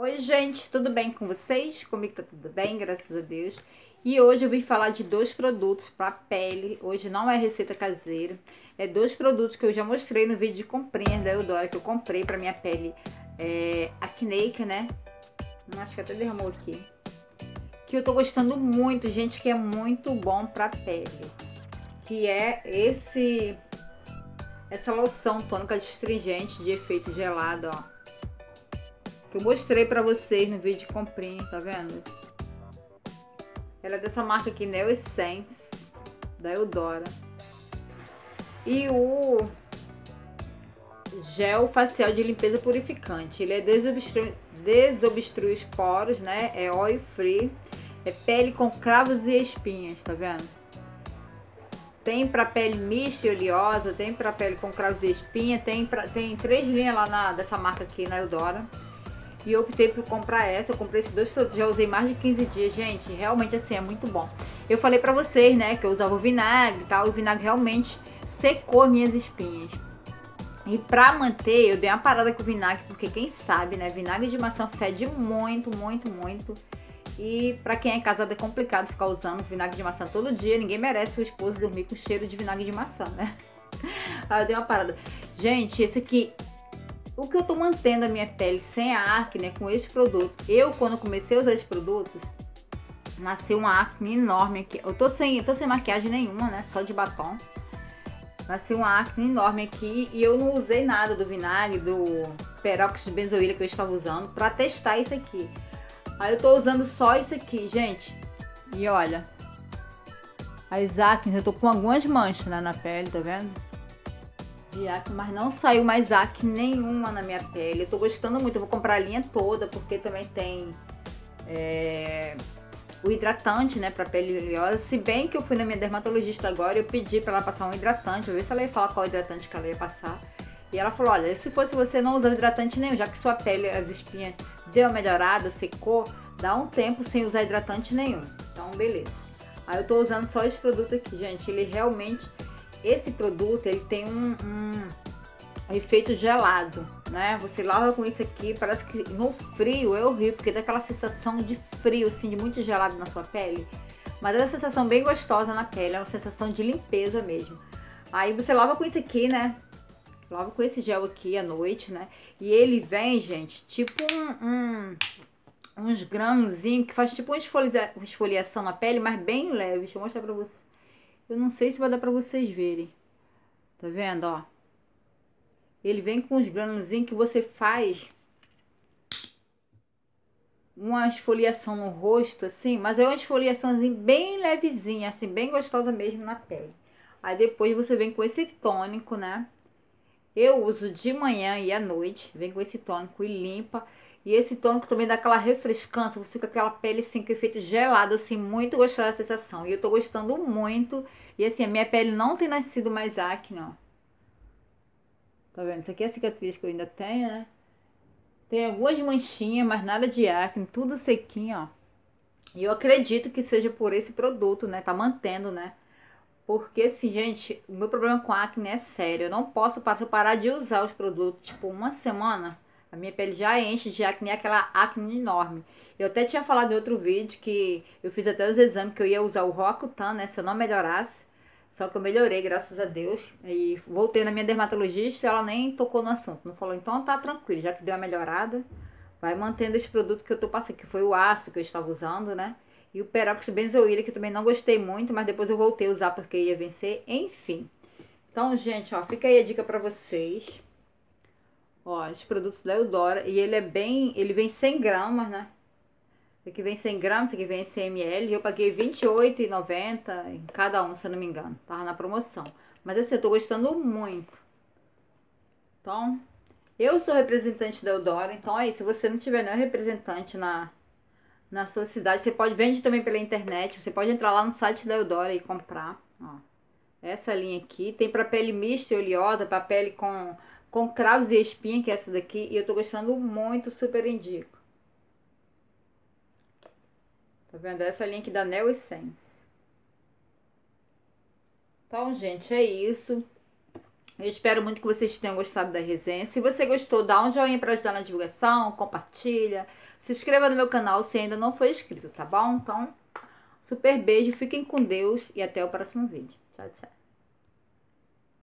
Oi, gente, tudo bem com vocês? Comigo tá tudo bem, graças a Deus. E hoje eu vim falar de dois produtos para pele. Hoje não é receita caseira, é dois produtos que eu já mostrei no vídeo de comprinhas da Eudora que eu comprei para minha pele é, acneica, né? Acho que até derramou aqui. Que eu tô gostando muito, gente, que é muito bom para pele. Que é esse essa loção tônica astringente de efeito gelado, ó que eu mostrei pra vocês no vídeo de comprinha, tá vendo? Ela é dessa marca aqui, Neo Essence, da Eudora. E o gel facial de limpeza purificante. Ele é desobstrui, desobstrui os poros, né? É oil free. É pele com cravos e espinhas, tá vendo? Tem para pele mista e oleosa, tem para pele com cravos e espinha, tem, pra, tem três linhas lá na, dessa marca aqui na Eudora. E eu optei por comprar essa. Eu comprei esses dois produtos, já usei mais de 15 dias, gente. Realmente assim é muito bom. Eu falei pra vocês, né, que eu usava o vinagre e tal. O vinagre realmente secou minhas espinhas. E pra manter, eu dei uma parada com o vinagre, porque quem sabe, né, vinagre de maçã fede muito, muito, muito. E para quem é casado é complicado ficar usando vinagre de maçã todo dia. Ninguém merece o esposo dormir com cheiro de vinagre de maçã, né? Aí eu dei uma parada. Gente, esse aqui o que eu tô mantendo a minha pele sem a acne com esse produto. Eu, quando comecei a usar esses produtos, nasceu uma acne enorme aqui. Eu tô sem, tô sem maquiagem nenhuma, né? Só de batom. Nasceu uma acne enorme aqui e eu não usei nada do vinagre, do peróxido de benzoíla que eu estava usando para testar isso aqui. Aí eu tô usando só isso aqui, gente. E olha, as acnes, eu tô com algumas manchas né, na pele, tá vendo? De acne, mas não saiu mais acne nenhuma na minha pele. Eu tô gostando muito, eu vou comprar a linha toda, porque também tem é, o hidratante, né, pra pele oleosa. Se bem que eu fui na minha dermatologista agora, eu pedi pra ela passar um hidratante, vou ver se ela ia falar qual hidratante que ela ia passar. E ela falou, olha, se fosse você não usar hidratante nenhum, já que sua pele, as espinhas deu melhorada, secou, dá um tempo sem usar hidratante nenhum. Então, beleza. Aí eu tô usando só esse produto aqui, gente. Ele realmente esse produto ele tem um, um efeito gelado, né? Você lava com isso aqui, parece que no frio é horrível, porque dá aquela sensação de frio, assim, de muito gelado na sua pele. Mas é uma sensação bem gostosa na pele, é uma sensação de limpeza mesmo. Aí você lava com isso aqui, né? Lava com esse gel aqui à noite, né? E ele vem, gente, tipo um, um uns grãozinhos que faz tipo uma esfoliação na pele, mas bem leve. Deixa eu mostrar pra você. Eu não sei se vai dar pra vocês verem. Tá vendo, ó? Ele vem com os grânulozinhos que você faz uma esfoliação no rosto, assim, mas é uma esfoliaçãozinha bem levezinha, assim, bem gostosa mesmo na pele. Aí depois você vem com esse tônico, né? Eu uso de manhã e à noite, vem com esse tônico e limpa. E esse tônico também dá aquela refrescância, você fica com aquela pele assim, com efeito gelado, assim, muito gostosa da sensação. E eu tô gostando muito. E assim, a minha pele não tem nascido mais acne, ó. Tá vendo? Isso aqui é a cicatriz que eu ainda tenho, né? Tem algumas manchinhas, mas nada de acne, tudo sequinho, ó. E eu acredito que seja por esse produto, né? Tá mantendo, né? Porque, assim, gente, o meu problema com acne é sério. Eu não posso parar de usar os produtos, tipo, uma semana a minha pele já enche de acne, aquela acne enorme. Eu até tinha falado em outro vídeo que eu fiz até os exames que eu ia usar o Roacutan, né? Se eu não melhorasse. Só que eu melhorei, graças a Deus. E voltei na minha dermatologista ela nem tocou no assunto. Não falou, então tá tranquilo, já que deu uma melhorada. Vai mantendo esse produto que eu tô passando, que foi o aço que eu estava usando, né? E o peróxido benzoíla, que também não gostei muito, mas depois eu voltei a usar porque ia vencer. Enfim. Então, gente, ó, fica aí a dica pra vocês. Ó, os produtos da Eudora. E ele é bem... Ele vem 100 gramas, né? Esse aqui vem 100 gramas, esse aqui vem 100 ml. Eu paguei R$28,90 em cada um, se eu não me engano. Tava na promoção. Mas assim, eu tô gostando muito. Então, eu sou representante da Eudora. Então, aí, se você não tiver nenhum representante na, na sua cidade, você pode vender também pela internet. Você pode entrar lá no site da Eudora e comprar. Ó, essa linha aqui. Tem para pele mista e oleosa, para pele com com cravos e espinha, que é essa daqui, e eu tô gostando muito, super indico. Tá vendo? Essa linha aqui da Neo Essence. Então, gente, é isso. Eu espero muito que vocês tenham gostado da resenha. Se você gostou, dá um joinha para ajudar na divulgação, compartilha, se inscreva no meu canal se ainda não for inscrito, tá bom? Então, super beijo, fiquem com Deus e até o próximo vídeo. Tchau, tchau.